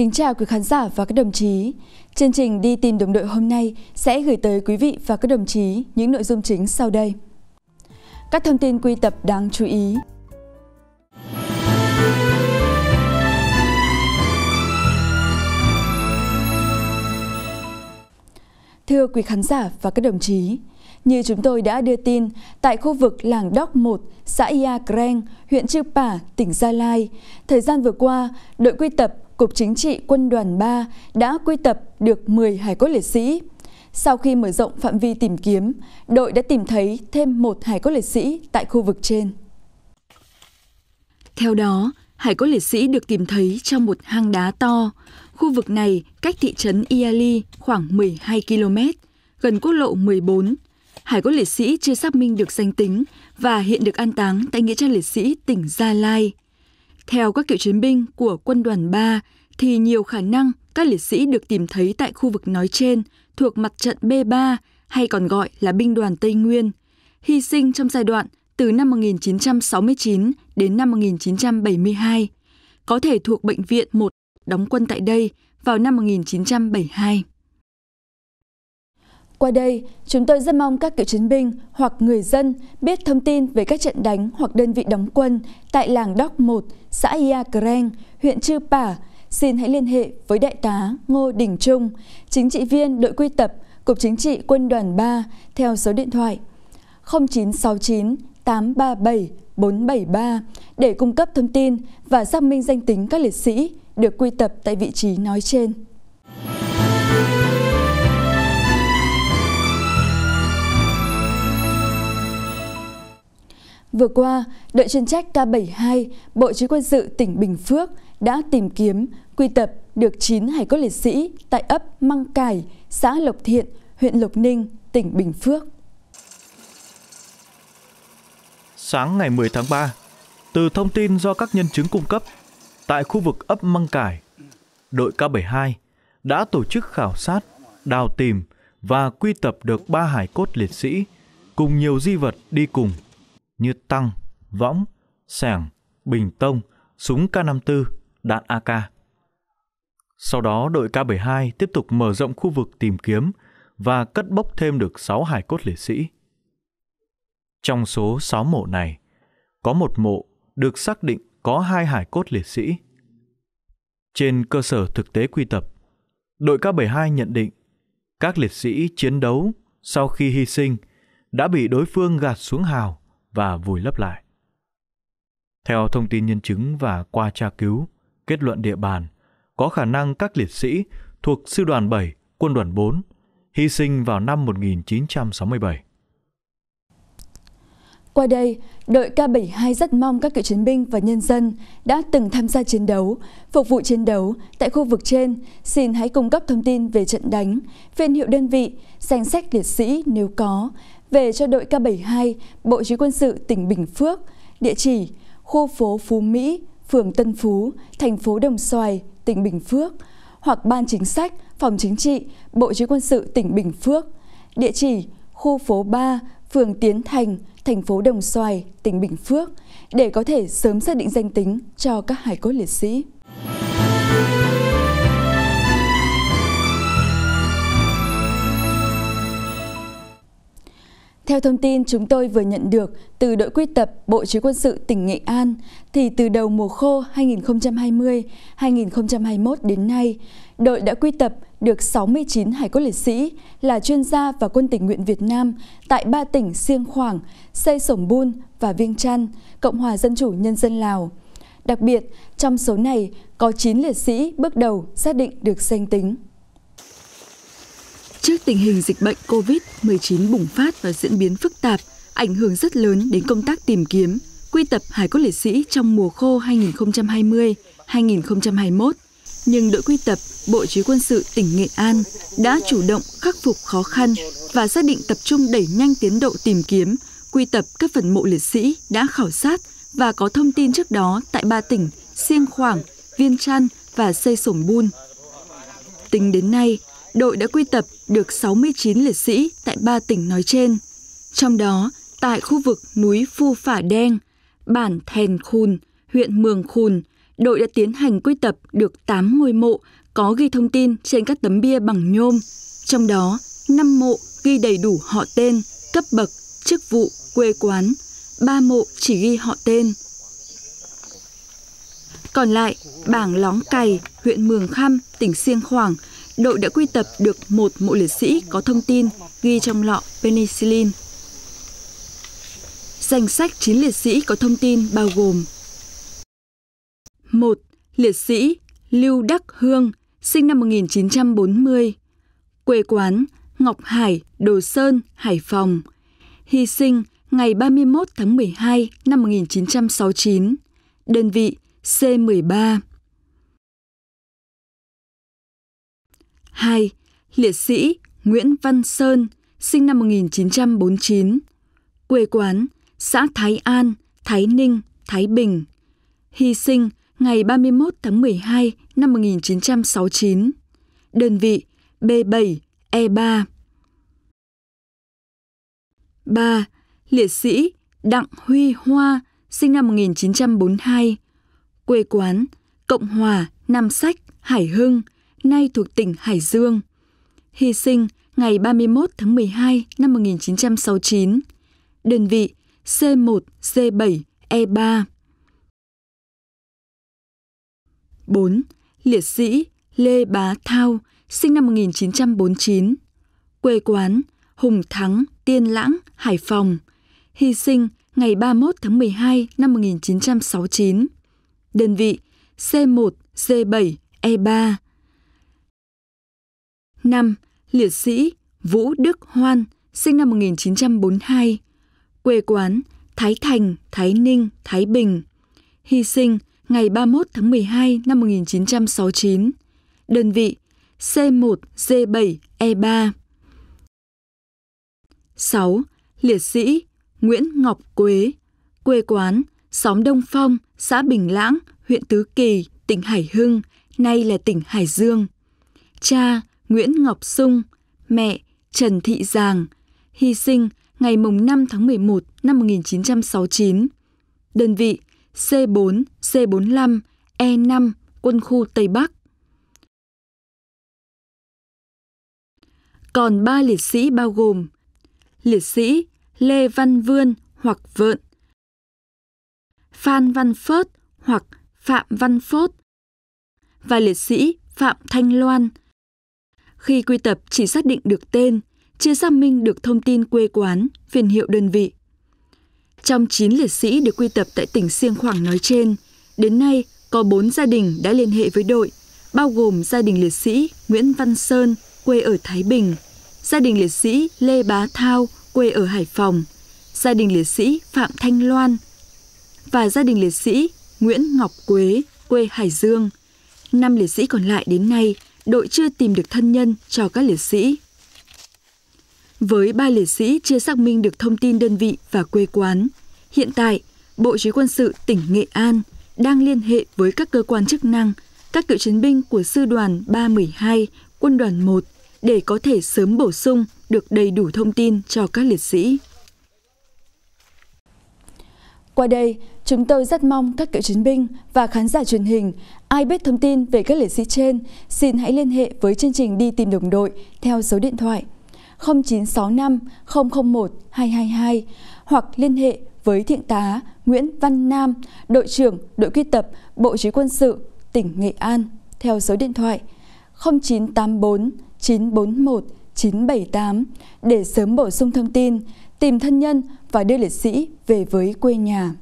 Kính chào quý khán giả và các đồng chí. Chương trình Đi tìm đồng đội hôm nay sẽ gửi tới quý vị và các đồng chí những nội dung chính sau đây. Các thông tin quy tập đáng chú ý. Thưa quý khán giả và các đồng chí, như chúng tôi đã đưa tin, tại khu vực làng Đốc 1, xã Ia Kreng, huyện Chư Pả, tỉnh Gia Lai, thời gian vừa qua, đội quy tập Cục Chính trị Quân đoàn 3 đã quy tập được 10 hải cốt liệt sĩ. Sau khi mở rộng phạm vi tìm kiếm, đội đã tìm thấy thêm một hải cốt liệt sĩ tại khu vực trên. Theo đó, hải cốt liệt sĩ được tìm thấy trong một hang đá to. Khu vực này cách thị trấn Iali khoảng 12 km, gần quốc lộ 14. Hải cốt liệt sĩ chưa xác minh được danh tính và hiện được an táng tại Nghĩa trang liệt sĩ tỉnh Gia Lai. Theo các cựu chiến binh của quân đoàn 3 thì nhiều khả năng các liệt sĩ được tìm thấy tại khu vực nói trên thuộc mặt trận B3 hay còn gọi là binh đoàn Tây Nguyên, hy sinh trong giai đoạn từ năm 1969 đến năm 1972, có thể thuộc bệnh viện 1 đóng quân tại đây vào năm 1972. Qua đây, chúng tôi rất mong các cựu chiến binh hoặc người dân biết thông tin về các trận đánh hoặc đơn vị đóng quân tại làng Đốc 1, xã Ia Kreng, huyện Chư Pả. Xin hãy liên hệ với Đại tá Ngô Đình Trung, chính trị viên đội quy tập Cục Chính trị Quân đoàn 3 theo số điện thoại 0969 837 473 để cung cấp thông tin và xác minh danh tính các liệt sĩ được quy tập tại vị trí nói trên. Vừa qua, đội chuyên trách K72, Bộ Chỉ quân sự tỉnh Bình Phước đã tìm kiếm, quy tập được 9 hải cốt liệt sĩ tại ấp Măng Cải, xã Lộc Thiện, huyện Lộc Ninh, tỉnh Bình Phước. Sáng ngày 10 tháng 3, từ thông tin do các nhân chứng cung cấp, tại khu vực ấp Măng Cải, đội K72 đã tổ chức khảo sát, đào tìm và quy tập được ba hải cốt liệt sĩ cùng nhiều di vật đi cùng như tăng, võng, sẻng, bình tông, súng K54, đạn AK. Sau đó đội K72 tiếp tục mở rộng khu vực tìm kiếm và cất bốc thêm được 6 hải cốt liệt sĩ. Trong số 6 mộ này, có một mộ được xác định có hai hải cốt liệt sĩ. Trên cơ sở thực tế quy tập, đội K72 nhận định các liệt sĩ chiến đấu sau khi hy sinh đã bị đối phương gạt xuống hào và vùi lấp lại. Theo thông tin nhân chứng và qua tra cứu, kết luận địa bàn, có khả năng các liệt sĩ thuộc Sư đoàn 7, Quân đoàn 4 hy sinh vào năm 1967. Qua đây, đội K72 rất mong các cựu chiến binh và nhân dân đã từng tham gia chiến đấu, phục vụ chiến đấu tại khu vực trên, xin hãy cung cấp thông tin về trận đánh, phiên hiệu đơn vị, danh sách liệt sĩ nếu có, về cho đội K72 Bộ Chỉ quân sự tỉnh Bình Phước, địa chỉ khu phố Phú Mỹ, phường Tân Phú, thành phố Đồng Xoài, tỉnh Bình Phước, hoặc Ban Chính sách, Phòng Chính trị, Bộ Chỉ quân sự tỉnh Bình Phước, địa chỉ khu phố 3, phường Tiến Thành, thành phố Đồng Xoài, tỉnh Bình Phước, để có thể sớm xác định danh tính cho các hải cốt liệt sĩ. Theo thông tin chúng tôi vừa nhận được từ đội quy tập Bộ Chỉ quân sự tỉnh Nghệ An, thì từ đầu mùa khô 2020-2021 đến nay, đội đã quy tập được 69 hải cốt liệt sĩ là chuyên gia và quân tình nguyện Việt Nam tại ba tỉnh Siêng Khoảng, Xây Sổng Bun và Viêng Chăn, Cộng hòa Dân chủ Nhân dân Lào. Đặc biệt, trong số này có 9 liệt sĩ bước đầu xác định được danh tính. Trước tình hình dịch bệnh COVID-19 bùng phát và diễn biến phức tạp, ảnh hưởng rất lớn đến công tác tìm kiếm, quy tập hải cốt liệt sĩ trong mùa khô 2020-2021, nhưng đội quy tập Bộ Chỉ quân sự tỉnh Nghệ An đã chủ động khắc phục khó khăn và xác định tập trung đẩy nhanh tiến độ tìm kiếm, quy tập các phần mộ liệt sĩ đã khảo sát và có thông tin trước đó tại ba tỉnh Siêng Khoảng, Viên Chăn và Xây Sổng Bun. Tính đến nay, đội đã quy tập được 69 liệt sĩ tại ba tỉnh nói trên. Trong đó, tại khu vực núi Phu Phả Đen, bản Thèn Khùn, huyện Mường Khùn đội đã tiến hành quy tập được 8 ngôi mộ có ghi thông tin trên các tấm bia bằng nhôm. Trong đó, 5 mộ ghi đầy đủ họ tên, cấp bậc, chức vụ, quê quán. 3 mộ chỉ ghi họ tên. Còn lại, bảng Lóng Cày, huyện Mường Khăm, tỉnh Siêng Khoảng, đội đã quy tập được một mộ liệt sĩ có thông tin ghi trong lọ penicillin. Danh sách 9 liệt sĩ có thông tin bao gồm 1. Liệt sĩ Lưu Đắc Hương, sinh năm 1940. Quê quán Ngọc Hải, Đồ Sơn, Hải Phòng. Hy sinh ngày 31 tháng 12 năm 1969. Đơn vị C13. 2. Liệt sĩ Nguyễn Văn Sơn, sinh năm 1949. Quê quán xã Thái An, Thái Ninh, Thái Bình. Hy sinh ngày 31 tháng 12 năm 1969. Đơn vị B7, E3. 3. Liệt sĩ Đặng Huy Hoa, sinh năm 1942. Quê quán Cộng Hòa, Nam Sách, Hải Hưng, nay thuộc tỉnh Hải Dương. Hy sinh ngày 31 tháng 12 năm 1969. Đơn vị C1, C7, E3. 4. Liệt sĩ Lê Bá Thao, sinh năm 1949. Quê quán Hùng Thắng, Tiên Lãng, Hải Phòng. Hy sinh ngày 31 tháng 12 năm 1969. Đơn vị C1, C7, E3. 5. Liệt sĩ Vũ Đức Hoan, sinh năm 1942. Quê quán Thái Thành, Thái Ninh, Thái Bình. Hy sinh ngày 31 tháng 12 năm 1969. Đơn vị C1, C7, E3. 6. Liệt sĩ Nguyễn Ngọc Quế, quê quán xóm Đông Phong, xã Bình Lãng, huyện Tứ Kỳ, tỉnh Hải Hưng, nay là tỉnh Hải Dương. Cha Nguyễn Ngọc Sung, mẹ Trần Thị Giàng, hy sinh ngày 5 tháng 11 năm 1969. Đơn vị C4, C45, E5, quân khu Tây Bắc. Còn ba liệt sĩ bao gồm liệt sĩ Lê Văn Vươn hoặc Vợn, Phan Văn Phớt hoặc Phạm Văn Phốt và liệt sĩ Phạm Thanh Loan. Khi quy tập chỉ xác định được tên, chưa xác minh được thông tin quê quán, phiên hiệu đơn vị. Trong 9 liệt sĩ được quy tập tại tỉnh Siêng Khoảng nói trên, đến nay có 4 gia đình đã liên hệ với đội, bao gồm gia đình liệt sĩ Nguyễn Văn Sơn, quê ở Thái Bình, gia đình liệt sĩ Lê Bá Thao, quê ở Hải Phòng, gia đình liệt sĩ Phạm Thanh Loan và gia đình liệt sĩ Nguyễn Ngọc Quế, quê Hải Dương. Năm liệt sĩ còn lại đến nay, đội chưa tìm được thân nhân cho các liệt sĩ. Với ba liệt sĩ chưa xác minh được thông tin đơn vị và quê quán, hiện tại Bộ Chỉ quân sự tỉnh Nghệ An đang liên hệ với các cơ quan chức năng, các cựu chiến binh của Sư đoàn 312, Quân đoàn 1 để có thể sớm bổ sung được đầy đủ thông tin cho các liệt sĩ. Qua đây, chúng tôi rất mong các cựu chiến binh và khán giả truyền hình ai biết thông tin về các liệt sĩ trên, xin hãy liên hệ với chương trình Đi tìm đồng đội theo số điện thoại 0965 001 222 hoặc liên hệ với Thượng tá Nguyễn Văn Nam, đội trưởng đội quy tập Bộ Chỉ quân sự tỉnh Nghệ An theo số điện thoại 0984 941 978 để sớm bổ sung thông tin, tìm thân nhân và đưa liệt sĩ về với quê nhà.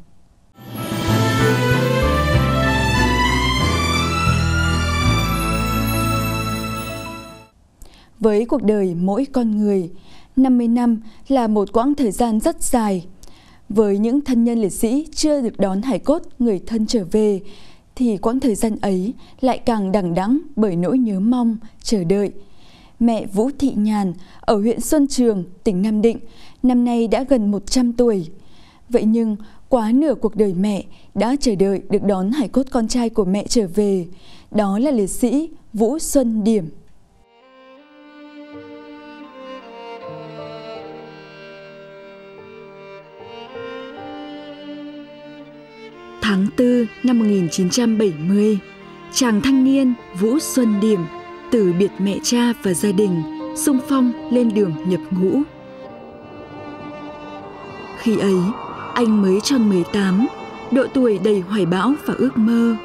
Với cuộc đời mỗi con người, 50 năm là một quãng thời gian rất dài. Với những thân nhân liệt sĩ chưa được đón hải cốt người thân trở về, thì quãng thời gian ấy lại càng đằng đẵng bởi nỗi nhớ mong, chờ đợi. Mẹ Vũ Thị Nhàn ở huyện Xuân Trường, tỉnh Nam Định, năm nay đã gần 100 tuổi. Vậy nhưng, quá nửa cuộc đời mẹ đã chờ đợi được đón hải cốt con trai của mẹ trở về. Đó là liệt sĩ Vũ Xuân Điểm. Tháng 4 năm 1970, chàng thanh niên Vũ Xuân Điểm từ biệt mẹ cha và gia đình, sung phong lên đường nhập ngũ. Khi ấy, anh mới tròn 18, độ tuổi đầy hoài bão và ước mơ.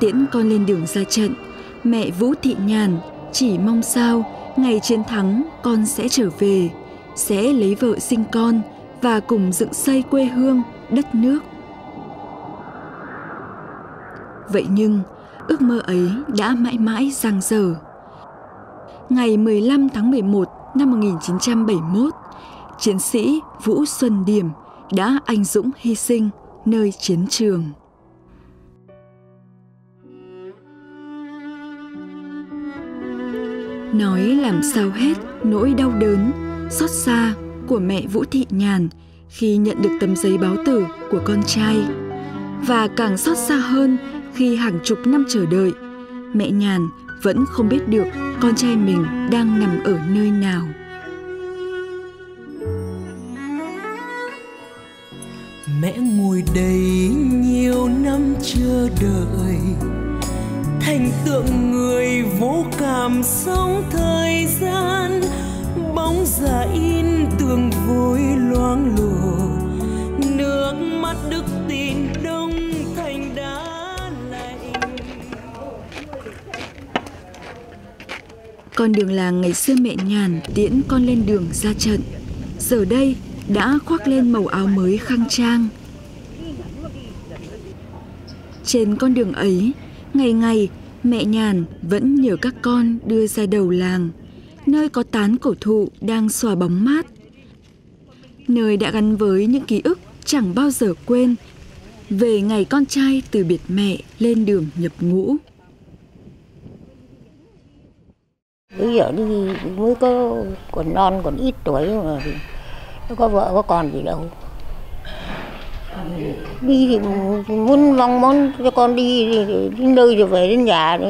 Tiễn con lên đường ra trận, mẹ Vũ Thị Nhàn chỉ mong sao ngày chiến thắng con sẽ trở về, sẽ lấy vợ sinh con và cùng dựng xây quê hương, đất nước. Vậy nhưng, ước mơ ấy đã mãi mãi giang dở. Ngày 15 tháng 11 năm 1971, chiến sĩ Vũ Xuân Điểm đã anh dũng hy sinh nơi chiến trường. Nói làm sao hết nỗi đau đớn, xót xa của mẹ Vũ Thị Nhàn khi nhận được tấm giấy báo tử của con trai. Và càng xót xa hơn khi hàng chục năm chờ đợi, mẹ Nhàn vẫn không biết được con trai mình đang nằm ở nơi nào. Mẹ ngồi đây nhiều năm chờ đợi Thành tượng người vô cảm sống thời gian Bóng già in tường vôi loang lổ. Nước mắt đức tin đông thành đá lạnh. Con đường làng ngày xưa mẹ nhàn, tiễn con lên đường ra trận. Giờ đây, đã khoác lên màu áo mới khang trang. Trên con đường ấy, ngày ngày, mẹ nhàn vẫn nhờ các con đưa ra đầu làng nơi có tán cổ thụ đang xòa bóng mát. Nơi đã gắn với những ký ức chẳng bao giờ quên về ngày con trai từ biệt mẹ lên đường nhập ngũ. Bây giờ đi mới có còn non còn ít tuổi mà nó có vợ có con gì đâu. Đi thì muốn mong muốn cho con đi, đi, đi nơi rồi về đến nhà đi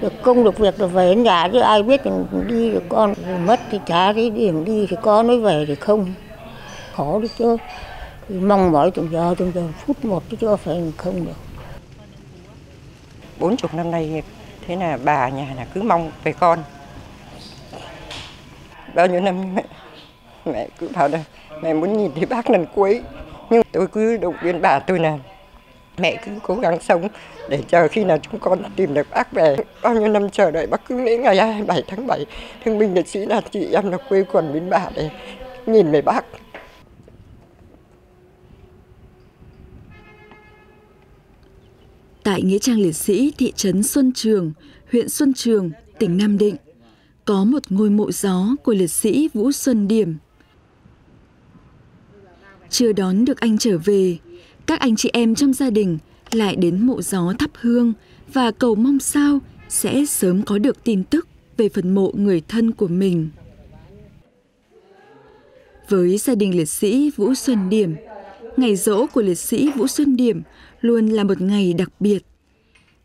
được công được việc rồi về đến nhà chứ ai biết thì đi được con mất thì trả đi điểm đi thì con mới về thì không. Khó được chứ. Mong mỏi từng giờ từng giờ phút một chứ chưa phải không được. Bốn chục năm nay, thế là bà nhà là cứ mong về con. Bao nhiêu năm mẹ mẹ cứ bảo là mẹ muốn nhìn thấy bác lần cuối. Nhưng tôi cứ động viên bà tôi là mẹ cứ cố gắng sống để chờ khi nào chúng con tìm được bác về. Bao nhiêu năm chờ đợi bác cứ nghĩ ngày 27 tháng 7 thương binh liệt sĩ là chị em là quê quần bên bà để nhìn về bác. Tại nghĩa trang liệt sĩ thị trấn Xuân Trường, huyện Xuân Trường, tỉnh Nam Định, có một ngôi mộ gió của liệt sĩ Vũ Xuân Điểm. Chưa đón được anh trở về, các anh chị em trong gia đình lại đến mộ gió thắp hương và cầu mong sao sẽ sớm có được tin tức về phần mộ người thân của mình. Với gia đình liệt sĩ Vũ Xuân Điểm, ngày rỗ của liệt sĩ Vũ Xuân Điểm luôn là một ngày đặc biệt.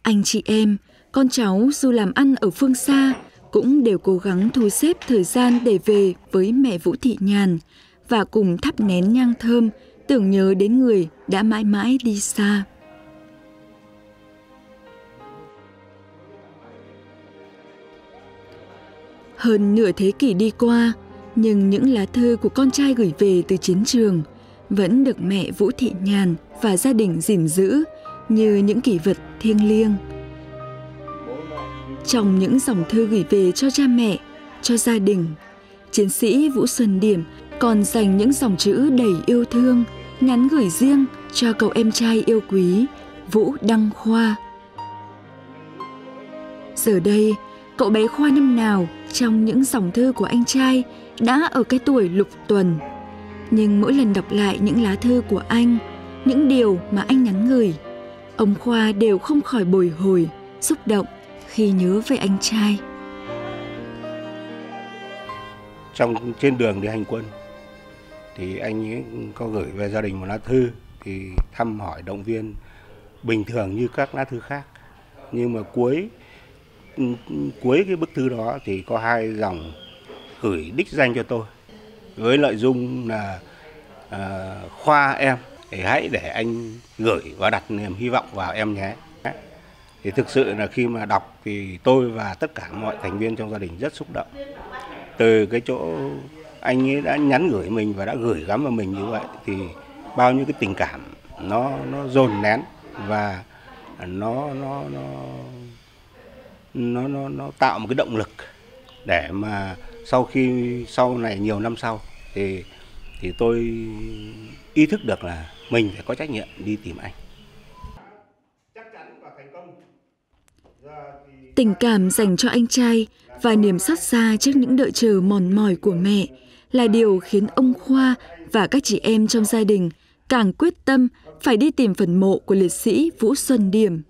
Anh chị em, con cháu dù làm ăn ở phương xa cũng đều cố gắng thu xếp thời gian để về với mẹ Vũ Thị Nhàn và cùng thắp nén nhang thơm tưởng nhớ đến người đã mãi mãi đi xa. Hơn nửa thế kỷ đi qua, nhưng những lá thư của con trai gửi về từ chiến trường vẫn được mẹ Vũ Thị Nhàn và gia đình gìn giữ như những kỷ vật thiêng liêng. Trong những dòng thư gửi về cho cha mẹ, cho gia đình, chiến sĩ Vũ Xuân Điểm còn dành những dòng chữ đầy yêu thương nhắn gửi riêng cho cậu em trai yêu quý Vũ Đăng Khoa. Giờ đây, cậu bé Khoa năm nào trong những dòng thư của anh trai đã ở cái tuổi lục tuần. Nhưng mỗi lần đọc lại những lá thư của anh, những điều mà anh nhắn gửi, ông Khoa đều không khỏi bồi hồi, xúc động khi nhớ về anh trai. Trong trên đường đi hành quân, thì anh ấy có gửi về gia đình một lá thư thì thăm hỏi động viên bình thường như các lá thư khác. Nhưng mà cuối cuối cái bức thư đó thì có hai dòng gửi đích danh cho tôi với nội dung là uh, khoa em thì hãy để anh gửi và đặt niềm hy vọng vào em nhé. Thì thực sự là khi mà đọc thì tôi và tất cả mọi thành viên trong gia đình rất xúc động. Từ cái chỗ anh ấy đã nhắn gửi mình và đã gửi gắm vào mình như vậy thì bao nhiêu cái tình cảm nó nó dồn nén và nó nó nó nó nó nó tạo một cái động lực để mà sau khi, sau này nhiều năm sau thì thì tôi ý thức được là mình phải có trách nhiệm đi tìm anh. Tình cảm dành cho anh trai và niềm xót xa trước những đợi chờ mòn mỏi của mẹ là điều khiến ông Khoa và các chị em trong gia đình càng quyết tâm phải đi tìm phần mộ của liệt sĩ Vũ Xuân Điểm.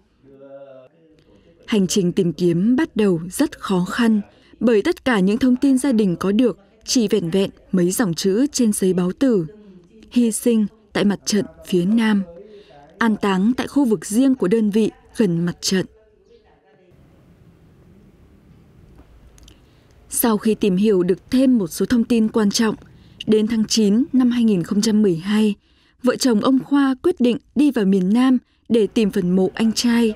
Hành trình tìm kiếm bắt đầu rất khó khăn bởi tất cả những thông tin gia đình có được chỉ vẹn vẹn mấy dòng chữ trên giấy báo tử. Hy sinh tại mặt trận phía Nam, an táng tại khu vực riêng của đơn vị gần mặt trận. Sau khi tìm hiểu được thêm một số thông tin quan trọng, đến tháng 9 năm 2012, vợ chồng ông Khoa quyết định đi vào miền Nam để tìm phần mộ anh trai.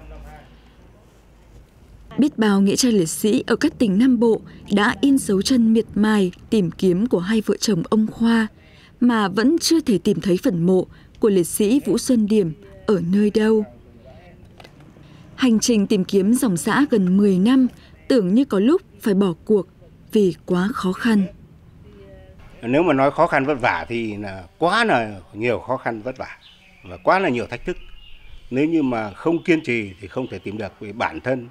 Biết bao nghĩa trai liệt sĩ ở các tỉnh Nam Bộ đã in dấu chân miệt mài tìm kiếm của hai vợ chồng ông Khoa, mà vẫn chưa thể tìm thấy phần mộ của liệt sĩ Vũ Xuân Điểm ở nơi đâu. Hành trình tìm kiếm dòng xã gần 10 năm tưởng như có lúc phải bỏ cuộc vì quá khó khăn. Nếu mà nói khó khăn vất vả thì là quá là nhiều khó khăn vất vả và quá là nhiều thách thức. Nếu như mà không kiên trì thì không thể tìm được vì bản thân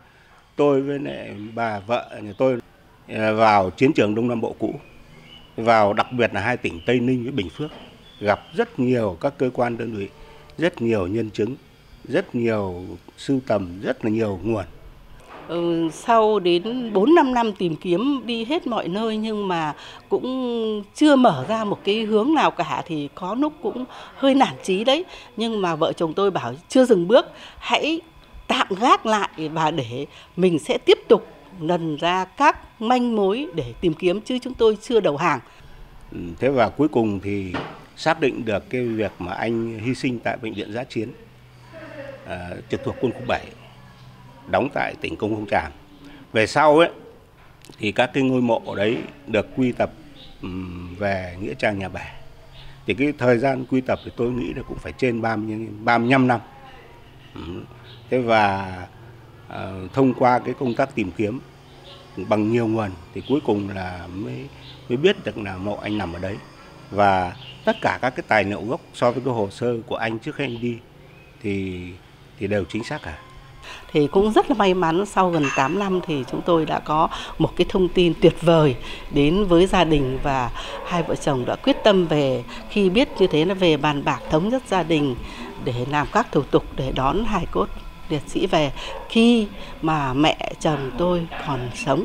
tôi với lại bà vợ nhà tôi à, vào chiến trường Đông Nam Bộ cũ, vào đặc biệt là hai tỉnh Tây Ninh với Bình Phước, gặp rất nhiều các cơ quan đơn vị, rất nhiều nhân chứng, rất nhiều sưu tầm, rất là nhiều nguồn Ừ, sau đến 4 năm năm tìm kiếm đi hết mọi nơi nhưng mà cũng chưa mở ra một cái hướng nào cả thì có lúc cũng hơi nản chí đấy. Nhưng mà vợ chồng tôi bảo chưa dừng bước, hãy tạm gác lại và để mình sẽ tiếp tục lần ra các manh mối để tìm kiếm chứ chúng tôi chưa đầu hàng. Ừ, thế và cuối cùng thì xác định được cái việc mà anh hy sinh tại bệnh viện giã chiến à, trực thuộc quân khu 7 đóng tại tỉnh CôngÔng Tràm. Về sau ấy, thì các cái ngôi mộ đấy được quy tập về nghĩa trang nhà bè. Thì cái thời gian quy tập thì tôi nghĩ là cũng phải trên 30 35 năm. Thế và ờ, thông qua cái công tác tìm kiếm bằng nhiều nguồn thì cuối cùng là mới mới biết được là mộ anh nằm ở đấy và tất cả các cái tài liệu gốc so với cái hồ sơ của anh trước khi anh đi thì thì đều chính xác cả thì cũng rất là may mắn sau gần 8 năm thì chúng tôi đã có một cái thông tin tuyệt vời đến với gia đình và hai vợ chồng đã quyết tâm về khi biết như thế là về bàn bạc thống nhất gia đình để làm các thủ tục để đón hài cốt liệt sĩ về khi mà mẹ chồng tôi còn sống.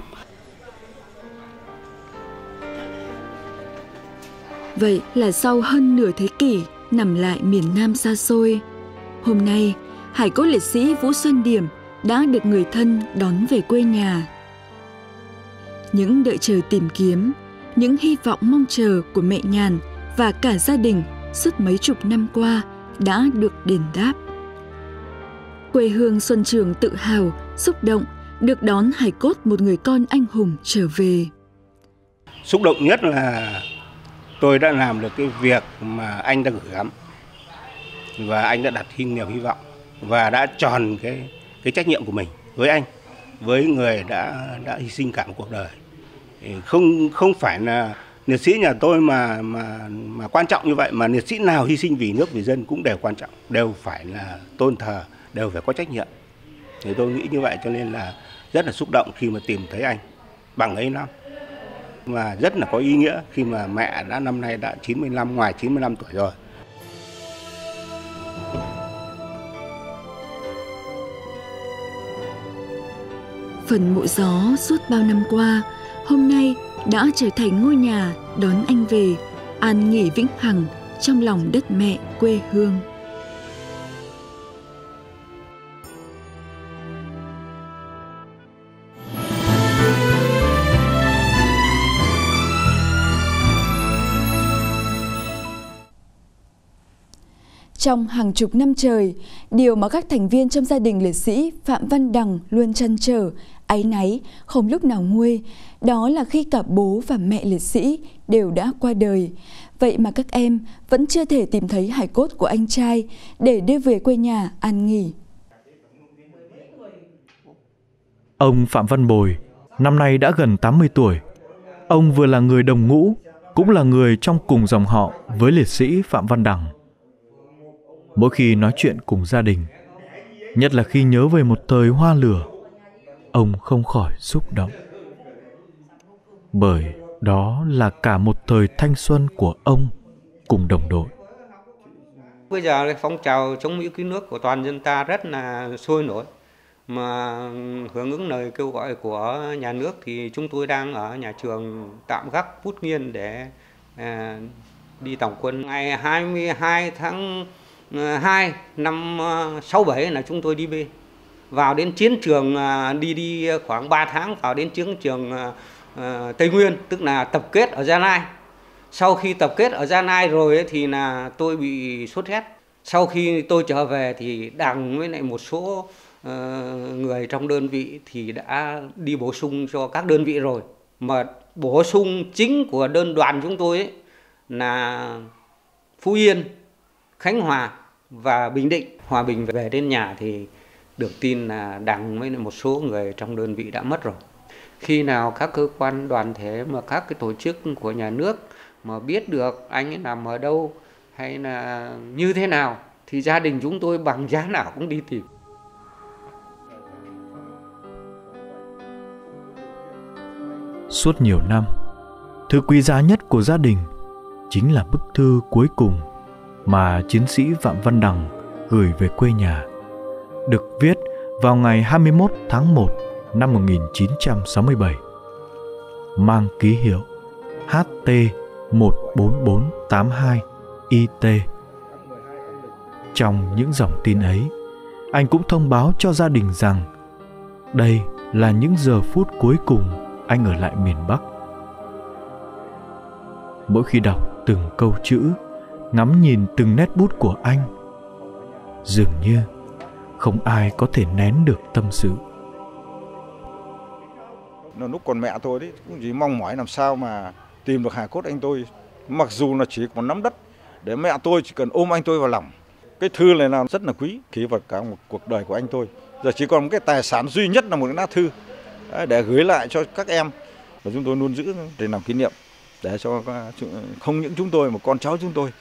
Vậy là sau hơn nửa thế kỷ nằm lại miền Nam xa xôi, hôm nay hải cốt liệt sĩ Vũ Xuân Điểm đã được người thân đón về quê nhà. Những đợi chờ tìm kiếm, những hy vọng mong chờ của mẹ Nhàn và cả gia đình suốt mấy chục năm qua đã được đền đáp. Quê hương Xuân Trường tự hào, xúc động được đón hải cốt một người con anh hùng trở về. Xúc động nhất là tôi đã làm được cái việc mà anh đã gửi gắm và anh đã đặt hy niềm hy vọng và đã tròn cái cái trách nhiệm của mình với anh, với người đã đã hy sinh cả một cuộc đời. Không không phải là liệt sĩ nhà tôi mà mà mà quan trọng như vậy, mà liệt sĩ nào hy sinh vì nước, vì dân cũng đều quan trọng, đều phải là tôn thờ, đều phải có trách nhiệm. Thì tôi nghĩ như vậy cho nên là rất là xúc động khi mà tìm thấy anh bằng ấy năm và rất là có ý nghĩa khi mà mẹ đã năm nay đã 95 ngoài 95 tuổi rồi. Phần mộ gió suốt bao năm qua, hôm nay đã trở thành ngôi nhà đón anh về, an nghỉ vĩnh hằng trong lòng đất mẹ quê hương. Trong hàng chục năm trời, điều mà các thành viên trong gia đình liệt sĩ Phạm Văn Đằng luôn chăn trở, áy náy, không lúc nào nguôi, đó là khi cả bố và mẹ liệt sĩ đều đã qua đời. Vậy mà các em vẫn chưa thể tìm thấy hải cốt của anh trai để đưa về quê nhà an nghỉ. Ông Phạm Văn Bồi, năm nay đã gần 80 tuổi. Ông vừa là người đồng ngũ, cũng là người trong cùng dòng họ với liệt sĩ Phạm Văn Đằng. Mỗi khi nói chuyện cùng gia đình, nhất là khi nhớ về một thời hoa lửa, ông không khỏi xúc động. Bởi đó là cả một thời thanh xuân của ông cùng đồng đội. Bây giờ phong trào chống Mỹ cứu nước của toàn dân ta rất là sôi nổi mà hưởng ứng lời kêu gọi của nhà nước thì chúng tôi đang ở nhà trường tạm gác Phút Nghiên để à, đi tổng quân ngày 22 tháng Ờ, 2 năm ờ, 67 là chúng tôi đi về vào đến chiến trường ờ, đi đi khoảng 3 tháng vào đến chiến trường Tây Nguyên tức là tập kết ở Gia Lai. Sau khi tập kết ở Gia Lai rồi thì là tôi bị sốt rét. Sau khi tôi trở về thì đảng với lại một số người trong đơn vị thì đã đi bổ sung cho các đơn vị rồi. Mà bổ sung chính của đơn đoàn chúng tôi ấy là Phú Yên, Khánh Hòa và Bình Định. Hòa Bình về đến nhà thì được tin là đằng với một số người trong đơn vị đã mất rồi. Khi nào các cơ quan đoàn thể mà các cái tổ chức của nhà nước mà biết được anh ấy nằm ở đâu hay là như thế nào thì gia đình chúng tôi bằng giá nào cũng đi tìm. suốt nhiều năm, thứ quý giá nhất của gia đình chính là bức thư cuối cùng mà chiến sĩ Phạm Văn Đằng gửi về quê nhà, được viết vào ngày 21 tháng 1 năm 1967, mang ký hiệu HT 14482 IT. Trong những dòng tin ấy, anh cũng thông báo cho gia đình rằng đây là những giờ phút cuối cùng anh ở lại miền Bắc. Mỗi khi đọc từng câu chữ, ngắm nhìn từng nét bút của anh, dường như không ai có thể nén được tâm sự. Lúc còn mẹ tôi đấy cũng chỉ mong mỏi làm sao mà tìm được hài cốt anh tôi, mặc dù là chỉ còn nắm đất để mẹ tôi chỉ cần ôm anh tôi vào lòng. Cái thư này là rất là quý, kỷ vật cả một cuộc đời của anh tôi. Giờ chỉ còn một cái tài sản duy nhất là một cái lá thư để gửi lại cho các em và chúng tôi luôn giữ để làm kỷ niệm để cho à, không những chúng tôi mà con cháu chúng tôi.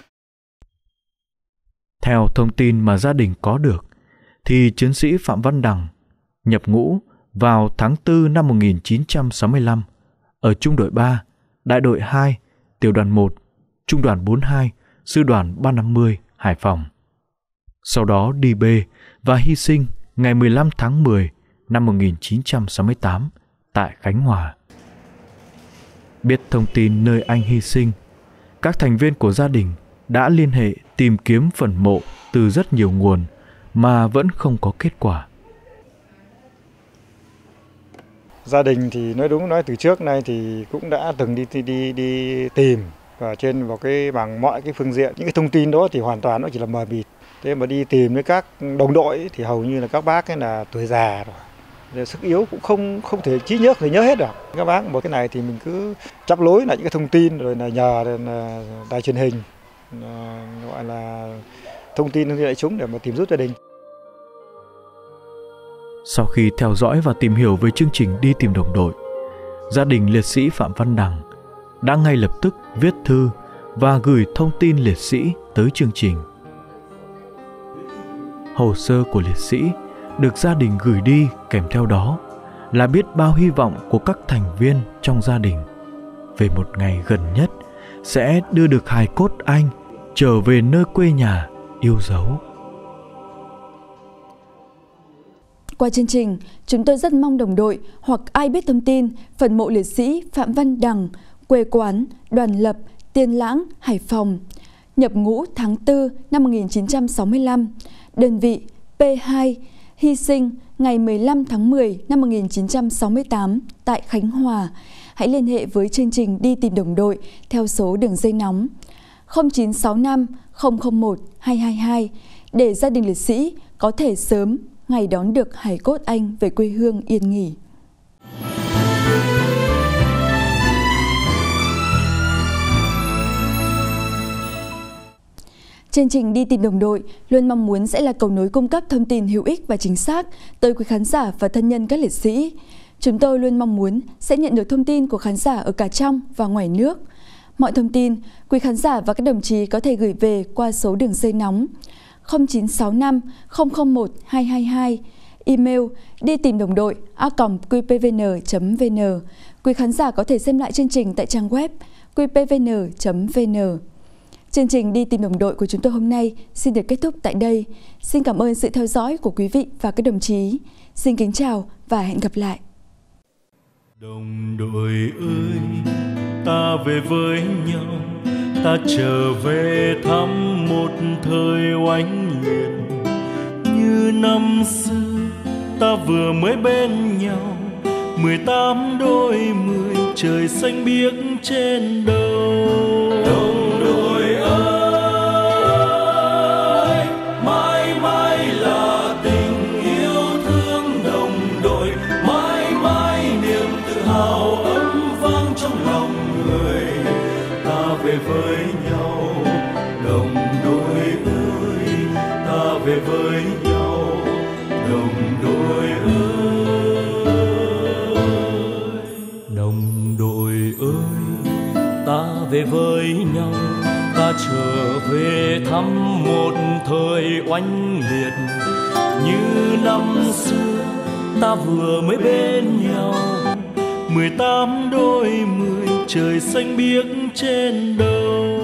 Theo thông tin mà gia đình có được, thì chiến sĩ Phạm Văn Đằng nhập ngũ vào tháng 4 năm 1965 ở Trung đội 3, Đại đội 2, Tiểu đoàn 1, Trung đoàn 42, Sư đoàn 350, Hải Phòng. Sau đó đi B và hy sinh ngày 15 tháng 10 năm 1968 tại Khánh Hòa. Biết thông tin nơi anh hy sinh, các thành viên của gia đình đã liên hệ tìm kiếm phần mộ từ rất nhiều nguồn mà vẫn không có kết quả. Gia đình thì nói đúng nói từ trước nay thì cũng đã từng đi đi đi, đi tìm và trên vào cái bằng mọi cái phương diện những cái thông tin đó thì hoàn toàn nó chỉ là mờ mịt. Thế mà đi tìm với các đồng đội thì hầu như là các bác ấy là tuổi già rồi sức yếu cũng không không thể trí nhớ thể nhớ hết được các bác một cái này thì mình cứ chắp lối là những cái thông tin rồi là nhờ đài truyền hình Ờ, gọi là thông tin đại chúng để mà tìm giúp gia đình. Sau khi theo dõi và tìm hiểu về chương trình đi tìm đồng đội, gia đình liệt sĩ phạm văn đằng đã ngay lập tức viết thư và gửi thông tin liệt sĩ tới chương trình. Hồ sơ của liệt sĩ được gia đình gửi đi kèm theo đó là biết bao hy vọng của các thành viên trong gia đình về một ngày gần nhất sẽ đưa được hài cốt anh trở về nơi quê nhà yêu dấu. Qua chương trình, chúng tôi rất mong đồng đội hoặc ai biết thông tin phần mộ liệt sĩ Phạm Văn Đằng, quê quán, đoàn lập, Tiên Lãng, Hải Phòng, nhập ngũ tháng 4 năm 1965, đơn vị P2, hy sinh ngày 15 tháng 10 năm 1968 tại Khánh Hòa. Hãy liên hệ với chương trình Đi tìm đồng đội theo số đường dây nóng 0965 001 222 để gia đình liệt sĩ có thể sớm ngày đón được hải cốt anh về quê hương yên nghỉ. Chương trình Đi tìm đồng đội luôn mong muốn sẽ là cầu nối cung cấp thông tin hữu ích và chính xác tới quý khán giả và thân nhân các liệt sĩ. Chúng tôi luôn mong muốn sẽ nhận được thông tin của khán giả ở cả trong và ngoài nước. Mọi thông tin, quý khán giả và các đồng chí có thể gửi về qua số đường dây nóng 0965 001 222, email đi tìm đồng đội a qpvn.vn. Quý khán giả có thể xem lại chương trình tại trang web qpvn.vn. Chương trình Đi tìm đồng đội của chúng tôi hôm nay xin được kết thúc tại đây. Xin cảm ơn sự theo dõi của quý vị và các đồng chí. Xin kính chào và hẹn gặp lại. Đồng đội ơi, ta về với nhau, ta trở về thăm một thời oanh liệt. Như năm xưa, ta vừa mới bên nhau, mười tám đôi mười trời xanh biếc trên đầu. Đồng về với nhau. Ta trở về thăm một thời oanh liệt. Như năm xưa, ta vừa mới bên nhau. Mười tám đôi mười trời xanh biếc trên đầu.